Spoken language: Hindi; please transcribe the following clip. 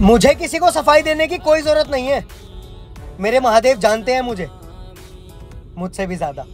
मुझे किसी को सफ़ाई देने की कोई ज़रूरत नहीं है। मेरे महादेव जानते हैं मुझे। मुझसे भी ज़्यादा।